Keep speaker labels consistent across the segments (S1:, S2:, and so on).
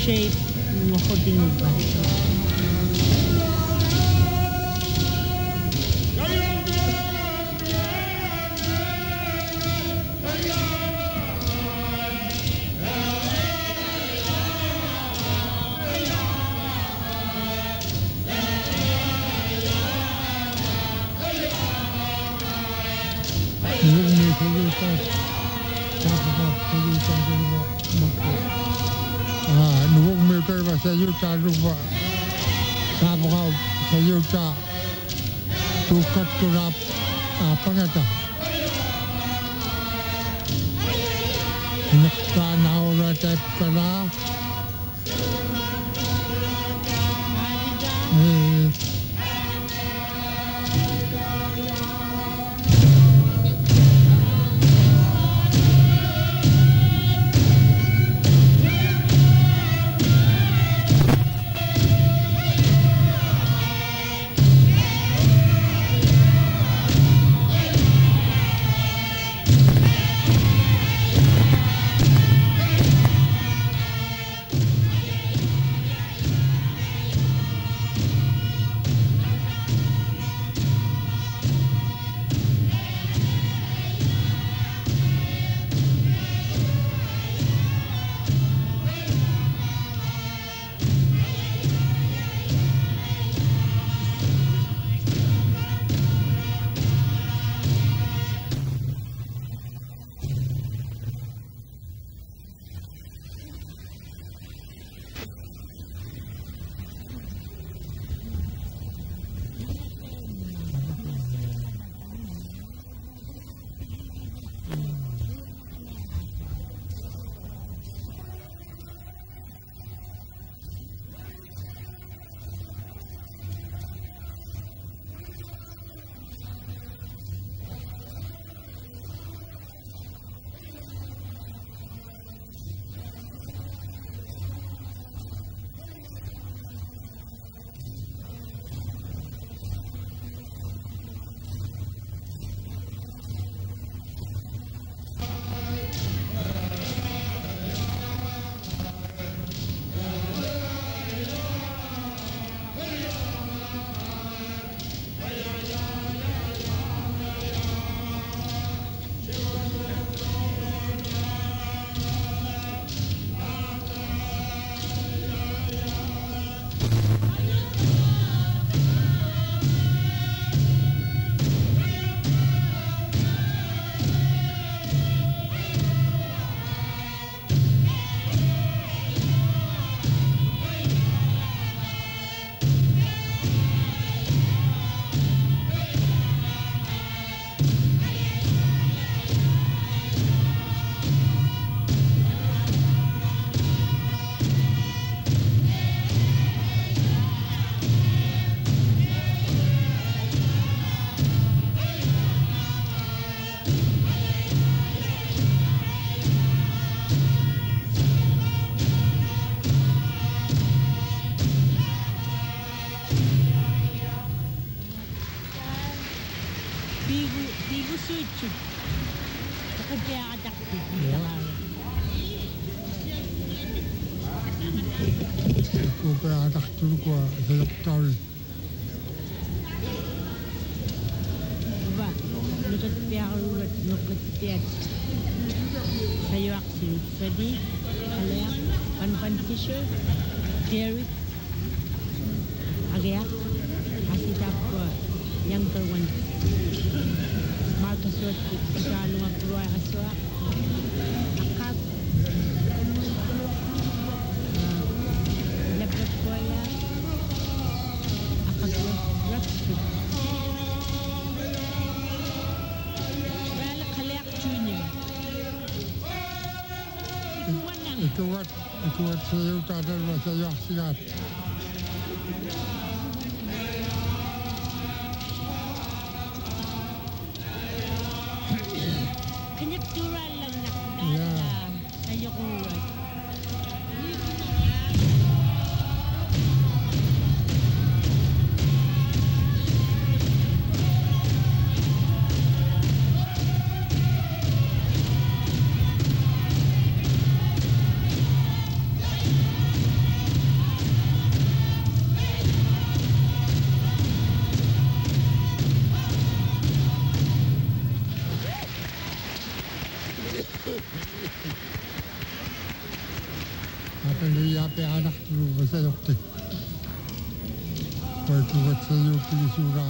S1: shape,
S2: mejor tiene gwybod, y gwybod trwy'r gadael fod y iachsi at. Run.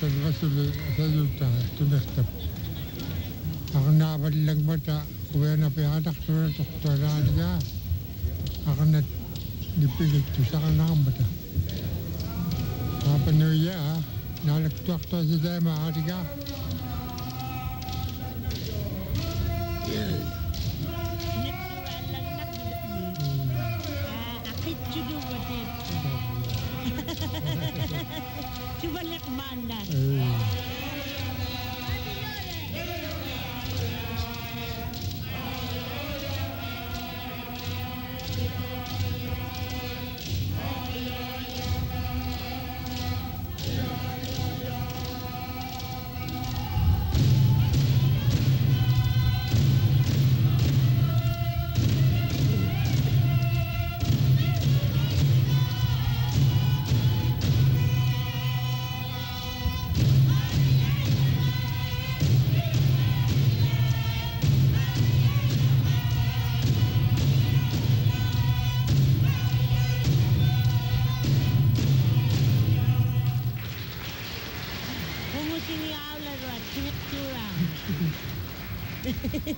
S2: تغسل سدو تحت نختم أغنى بلغ بتا وين في هذا
S1: خطورة تختار عليها أغنى نبيك تسعنا بتا أبنو يا نالك
S2: تختار
S1: زي ما عليها bandas. Mm.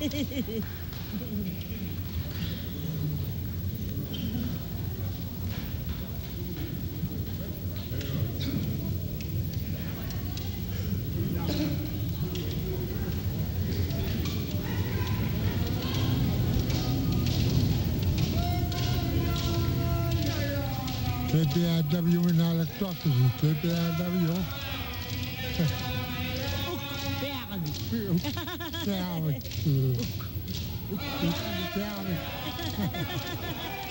S2: KBRW min alle klokken. KBRW.
S1: Berg.
S2: Kærligt.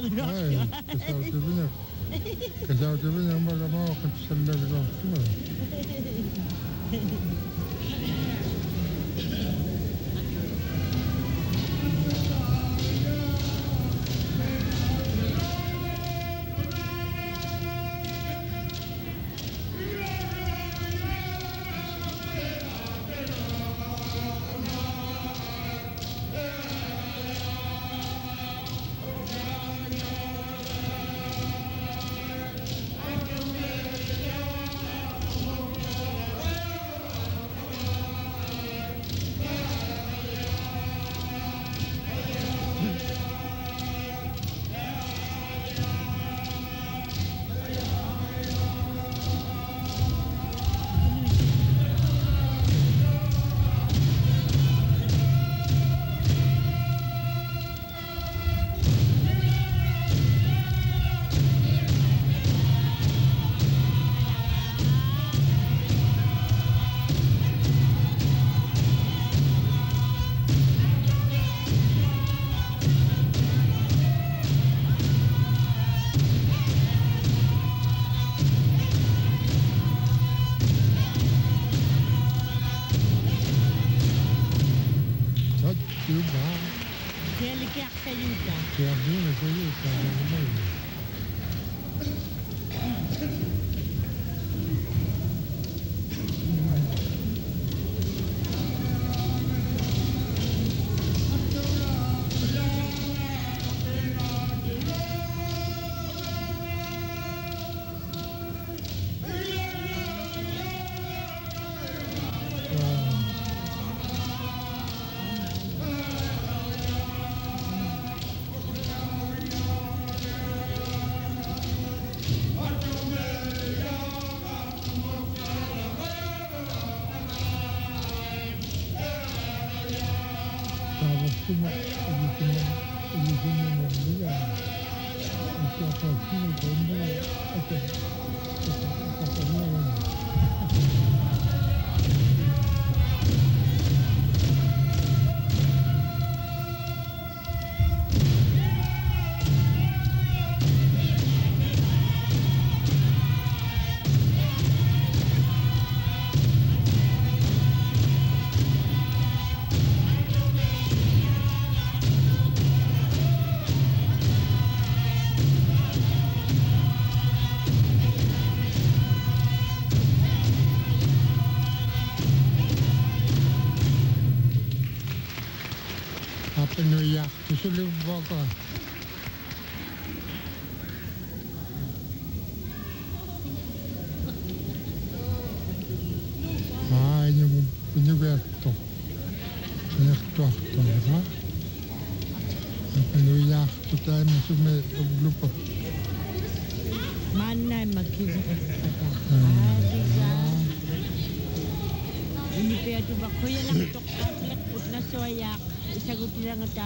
S2: la grossa. Eh, che salti bene. Che salti bene, un po' che poco, ci. Ujima, Ujima,
S1: Ujima
S2: no Miya. Aka, aka, aka, aka, aka, aka, aka, aka, aka, aka, aka,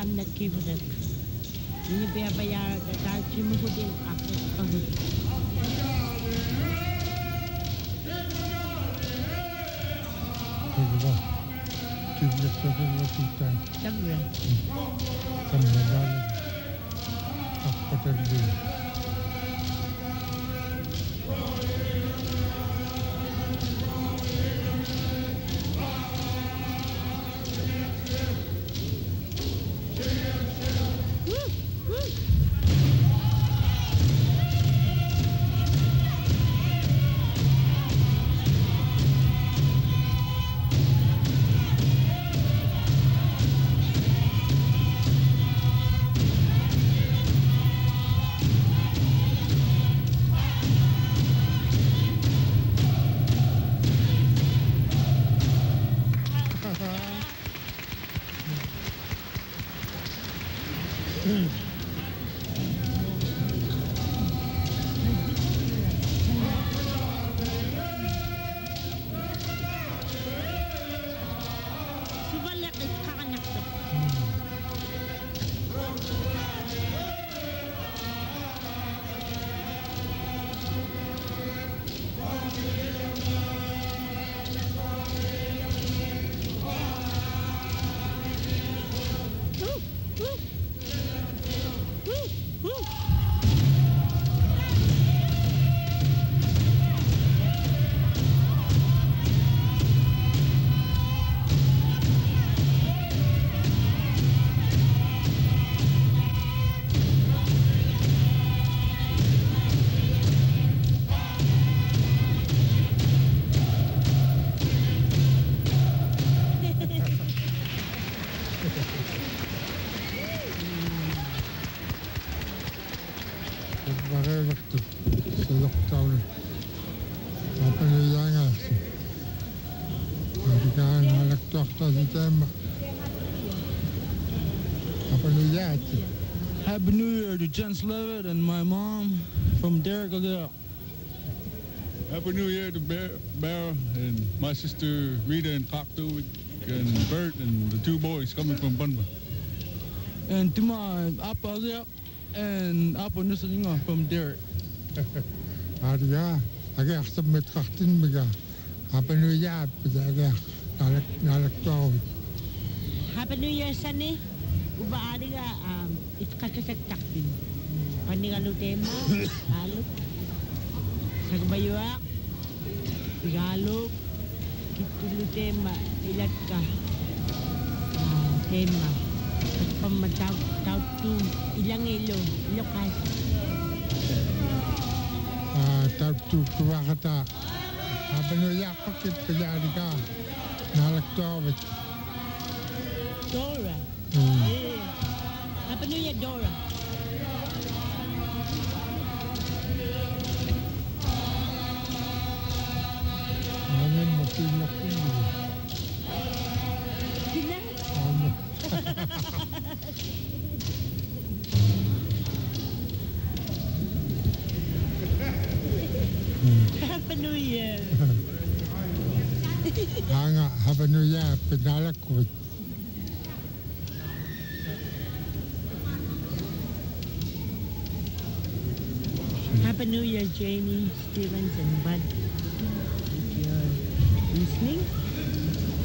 S2: namin
S1: nagkibrek. Inibayabayaran ka kahit simukutin ako.
S2: Tebrik. Tebrik sefer
S1: vakitte. Tebrik. Sen to
S3: Jens Levitt and my mom from Derek O'Gale.
S4: Happy New Year to Bear, Bear and my sister Rita and Cocktowick and Bert and the two boys coming from Bunba.
S3: And to my Appa O'Gale and Appa Nusalinga from Derek.
S2: Ariga. Agi aksab met kaktin biga. Kapaniyat. Agi nalagtok.
S1: Happy New Year, Sunny. Uba ari um, kasasagtak din. Panigalute mo, alok. Sagbayuak, pigalok, kitulutema, ilat ka. Ah, uh, tema. At pamataw, tautu, ilang ilo, ilokas.
S2: Uh, ah, tautu, kumakata. Habang
S1: nila
S2: pakit
S1: kanyari ka, nalak to. Dora? Mm.
S2: Eh,
S1: Happy nu je door.
S2: Hanga, haba nuya, pinalak, wit.
S1: Happy New Year, Janie, Stevens, and Bud. If you're listening,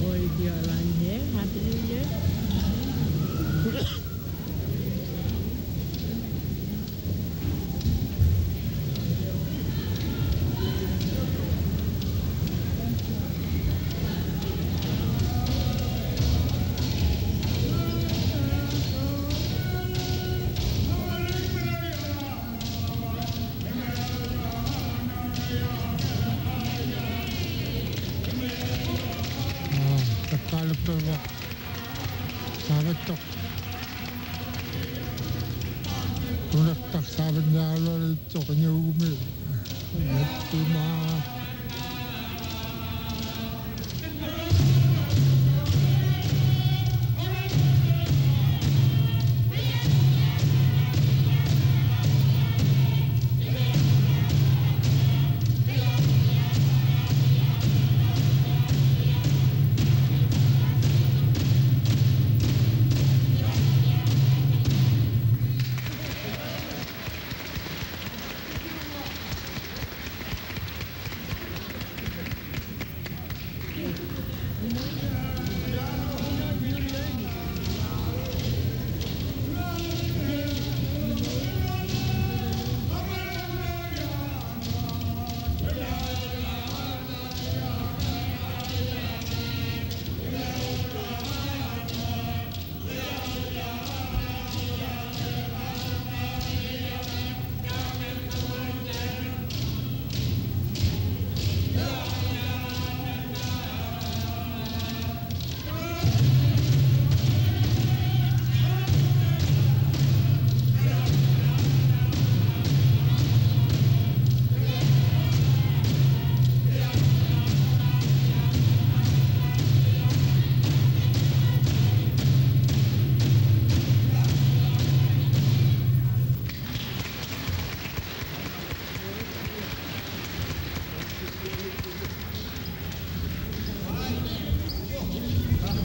S1: or if you're around here, Happy New Year.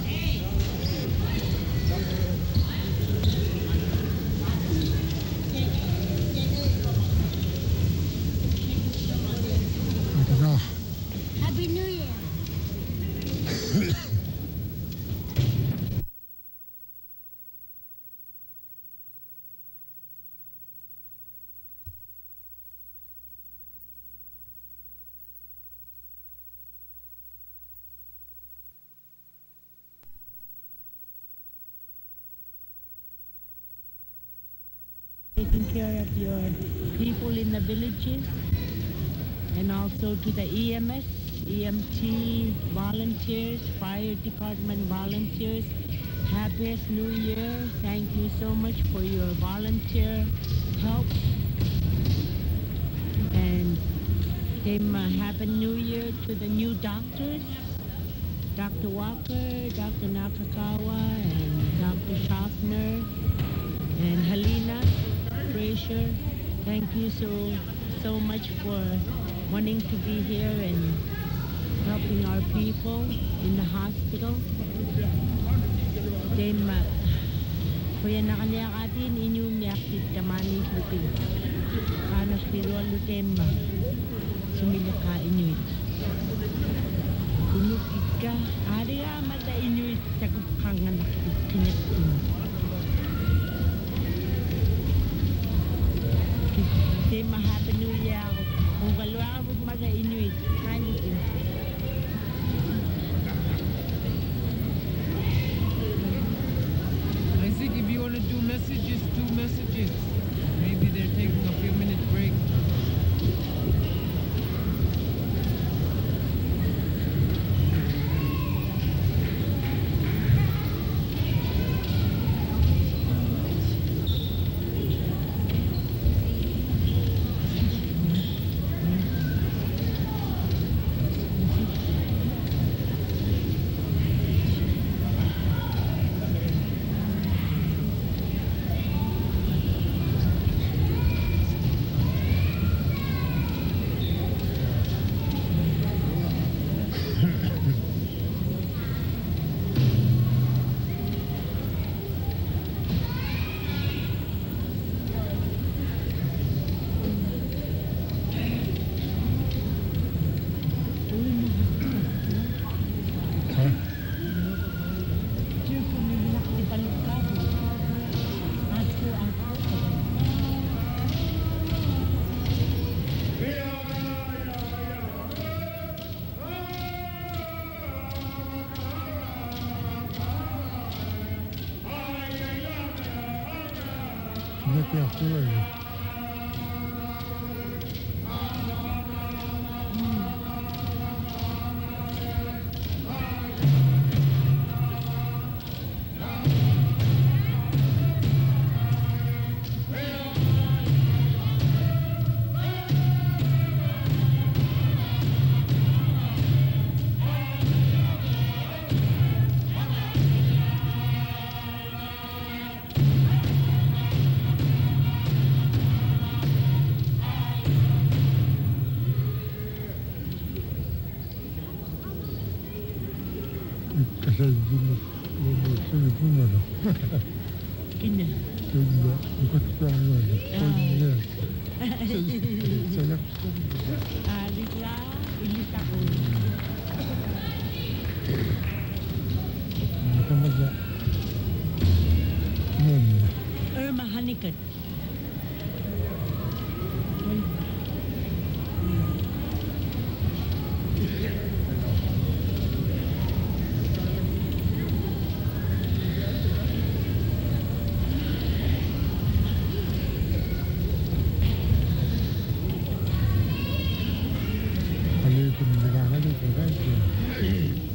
S5: Hey!
S1: Taking care of your people in the villages and also to the EMS, EMT volunteers, fire department volunteers. Happiest New Year. Thank you so much for your volunteer help. And same uh, Happy New Year to the new doctors, Dr. Walker, Dr. Nakakawa, and Dr. Schaffner, and Helena Frazier. Thank you so so much for wanting to be here and helping our people in the hospital. Dem uh, kuya na kanya katin inyo miyakit kamani lutin. Ano spiritual lutem sumila ka inyo. Tinukit ka. Ari ka mata inyo takup kangan kinatin. Say happy new year. Kung kalwa ako maga inuit. Eh. Kaya din.
S6: I think if you want to do messages, do messages.
S2: Nakiakuloy.
S1: Thank
S2: Vai, vai, vai.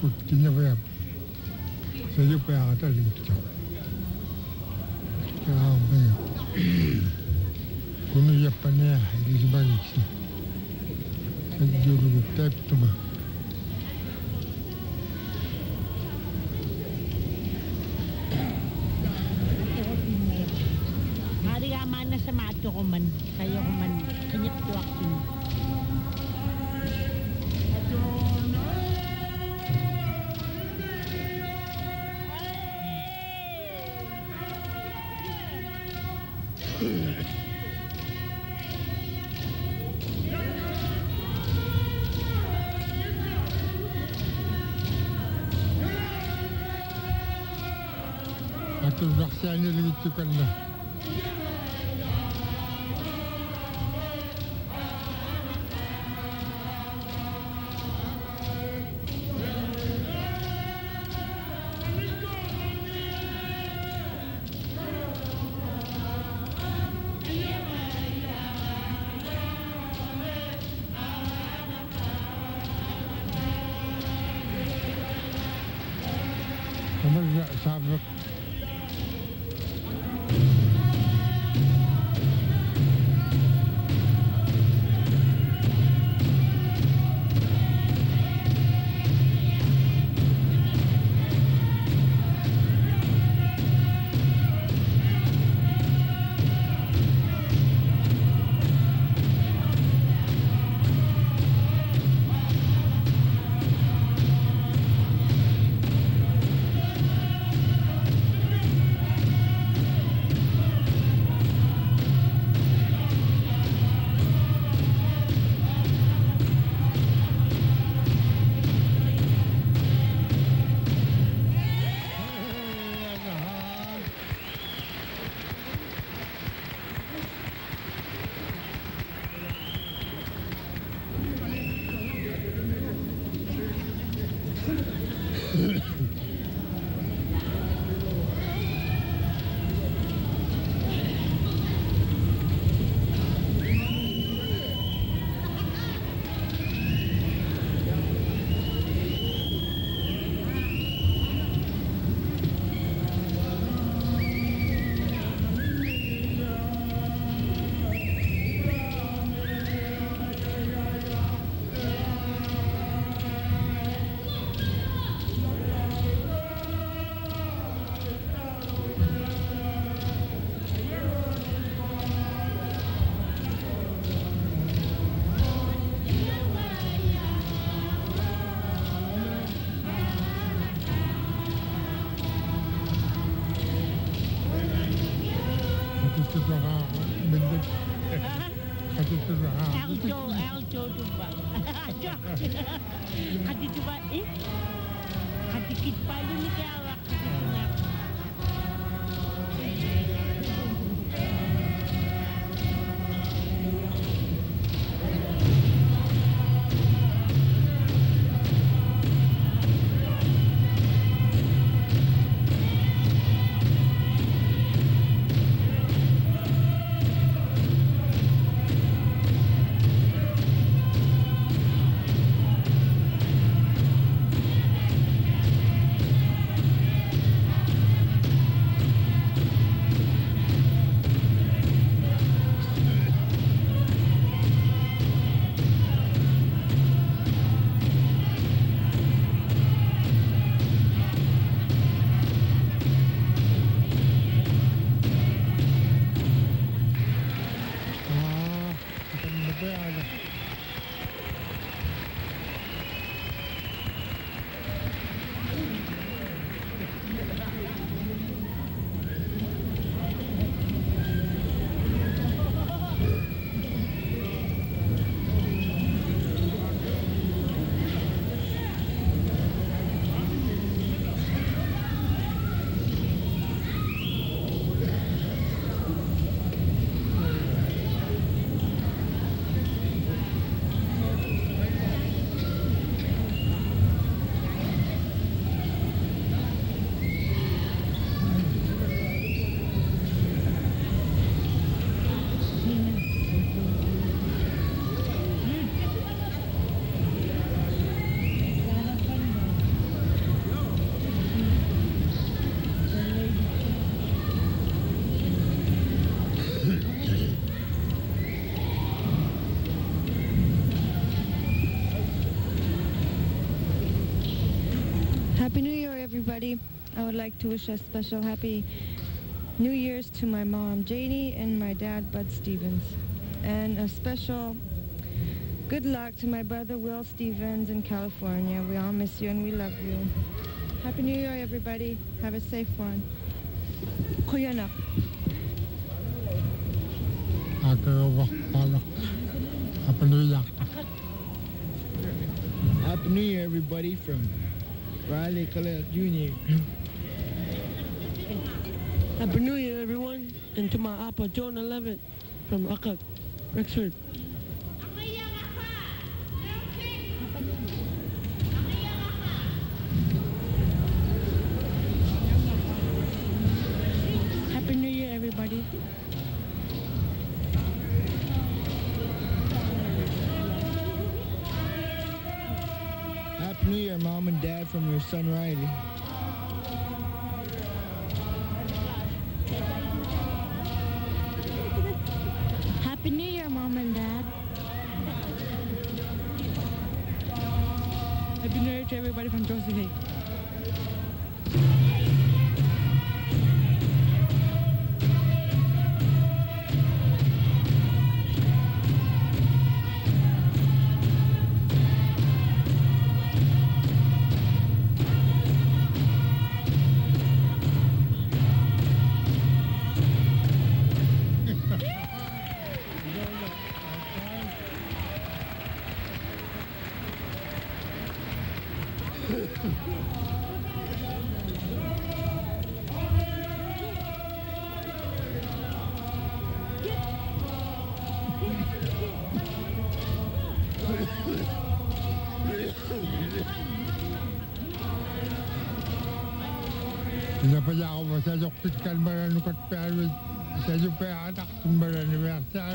S2: Kuttinyawe sayupe ata licho. Kaame. Kunu yapane ilibangisi. Sajuru teptuma.
S1: Hari ka mana sa mato ko man kayo
S7: социальный элемент түкәлле. Everybody. I would like to wish a special happy New Year's to my mom, Janie, and my dad, Bud Stevens. And a special good luck to my brother, Will Stevens, in California. We all miss you and we love you. Happy New Year, everybody. Have a safe one. Kuyanak.
S2: Ako palak. Kapaluyak.
S3: Happy New Year, everybody, from Riley Khalil Jr.
S8: Happy New Year, everyone, and to my Appa John 11 from Akak, Rexford.
S3: From your son Riley.
S1: Happy New Year, Mom and Dad.
S8: Happy New Year to everybody from Josie
S1: Passez à comptons faire le. C'est super, à l'heure, tout
S2: le anniversaire.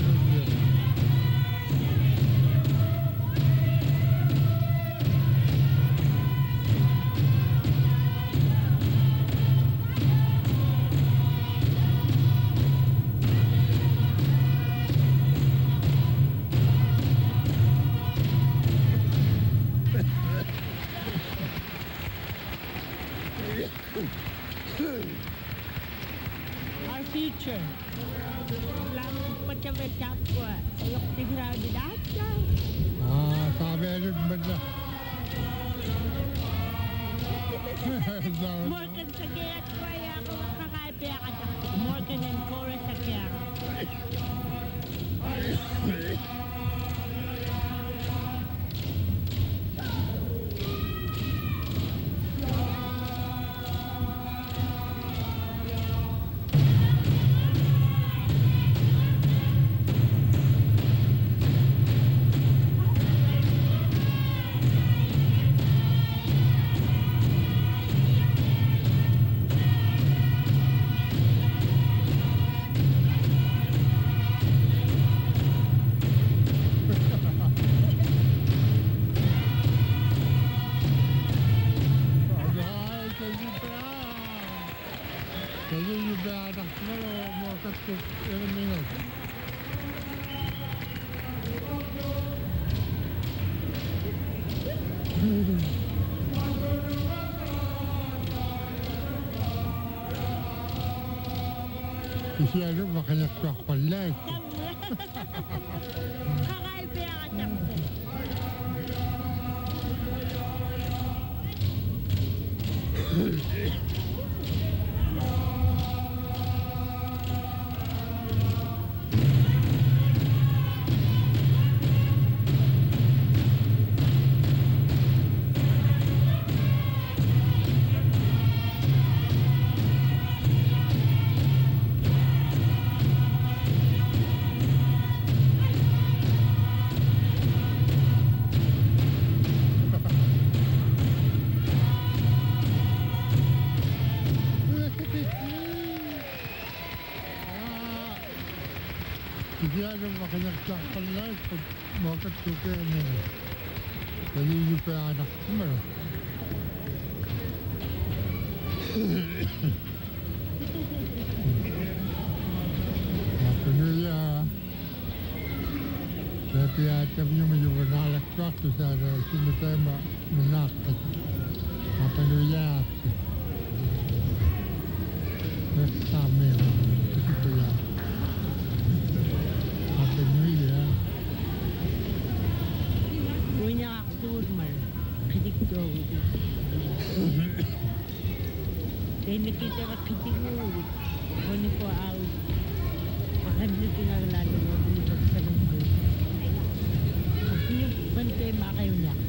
S2: ja, dat mag je toch wel. Kasi ano, makalakpak pala eh. Pag makatuk yung minag. Kaya yung beanak mo. Happy New Year. Tapi atam niyo mo yung nalakpak to sa sumatema
S1: Benefit ang kitigo. Kuni ko ang pahadli tinaglato ko. Kuni ko sa ganito. Kasi yung bantay makayo niya.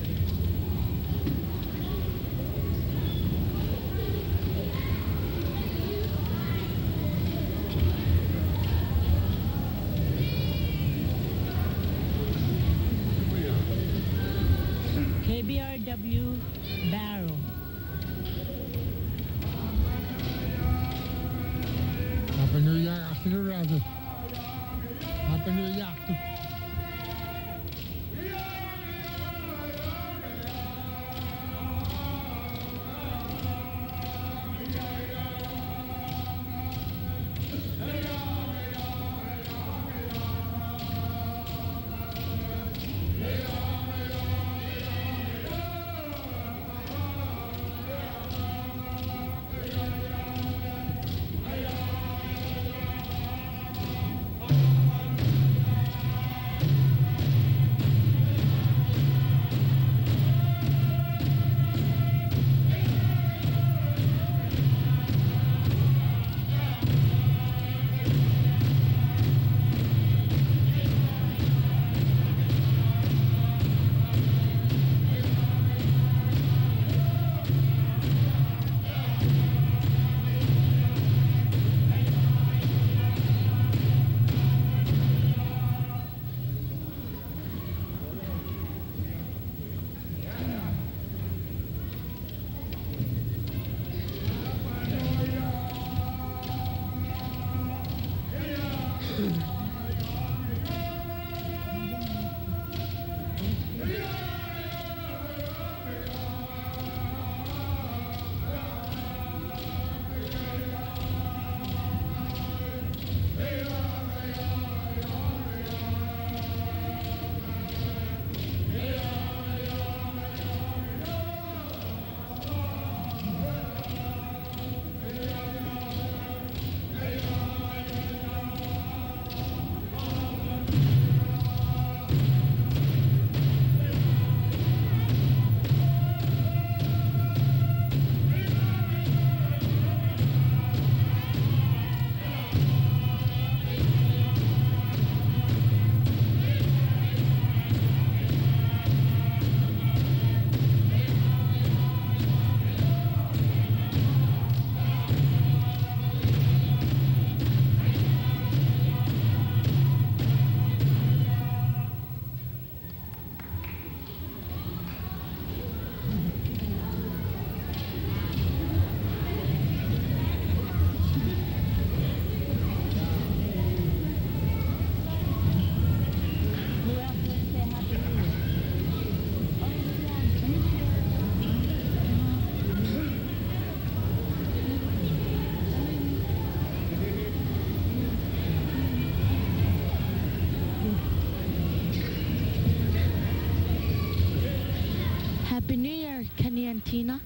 S1: and Tina.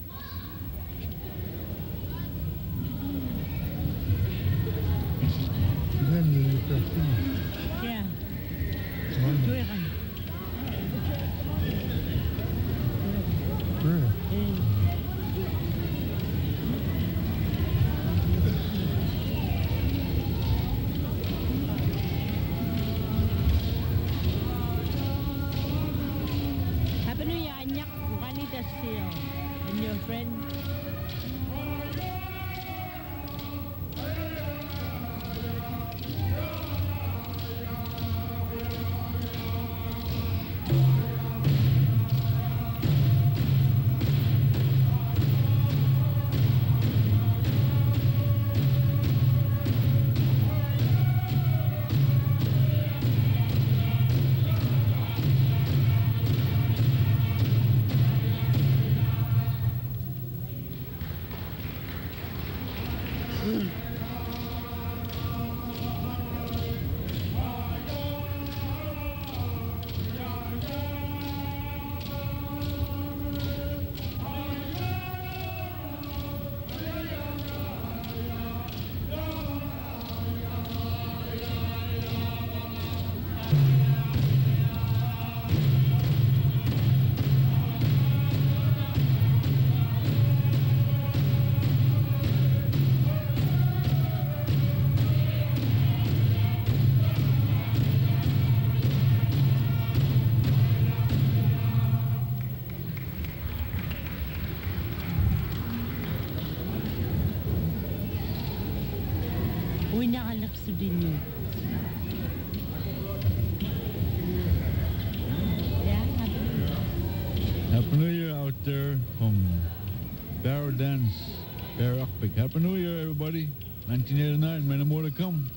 S4: Happy New Year
S2: out there from Barrow Dance, Bear Happy New Year, everybody. 1989, many more to come.